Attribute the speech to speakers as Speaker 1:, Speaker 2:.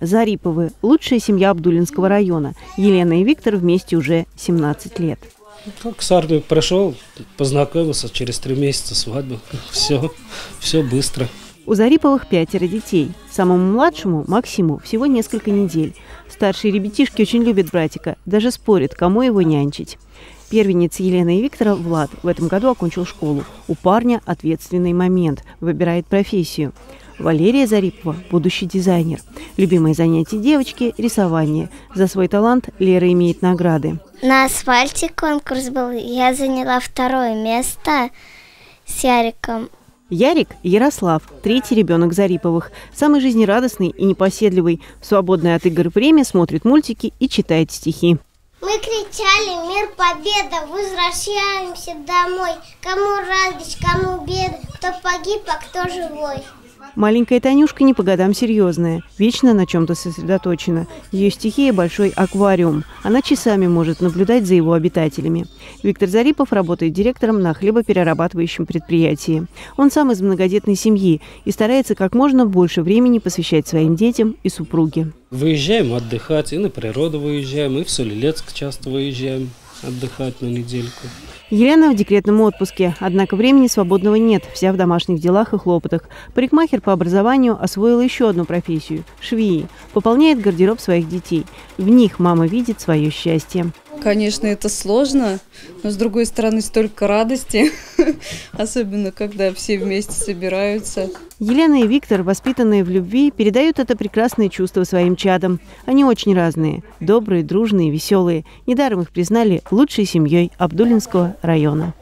Speaker 1: Зариповы – лучшая семья Абдулинского района. Елена и Виктор вместе уже 17 лет.
Speaker 2: Как с армии прошел, познакомился, через три месяца свадьба. Все, все быстро.
Speaker 1: У Зариповых пятеро детей. Самому младшему, Максиму, всего несколько недель. Старшие ребятишки очень любят братика, даже спорят, кому его нянчить. Первенец Елены и Виктора Влад в этом году окончил школу. У парня ответственный момент, выбирает профессию. Валерия Зарипова – будущий дизайнер. Любимое занятие девочки – рисование. За свой талант Лера имеет награды.
Speaker 3: На асфальте конкурс был. Я заняла второе место с Яриком.
Speaker 1: Ярик – Ярослав, третий ребенок Зариповых. Самый жизнерадостный и непоседливый. В свободное от игр время смотрит мультики и читает стихи.
Speaker 3: Мы кричали «Мир, победа! Возвращаемся домой! Кому радость, кому беда, кто погиб, а кто живой!»
Speaker 1: Маленькая Танюшка не по годам серьезная, вечно на чем-то сосредоточена. Ее стихия – большой аквариум. Она часами может наблюдать за его обитателями. Виктор Зарипов работает директором на хлебоперерабатывающем предприятии. Он сам из многодетной семьи и старается как можно больше времени посвящать своим детям и супруге.
Speaker 2: Выезжаем отдыхать, и на природу выезжаем, и в Солилецк часто выезжаем отдыхать на недельку.
Speaker 1: Елена в декретном отпуске, однако времени свободного нет, вся в домашних делах и хлопотах. Парикмахер по образованию освоила еще одну профессию – швеи. Пополняет гардероб своих детей. В них мама видит свое счастье.
Speaker 4: Конечно, это сложно, но с другой стороны столько радости, особенно когда все вместе собираются.
Speaker 1: Елена и Виктор, воспитанные в любви, передают это прекрасное чувство своим чадам. Они очень разные – добрые, дружные, веселые. Недаром их признали лучшей семьей Абдулинского района.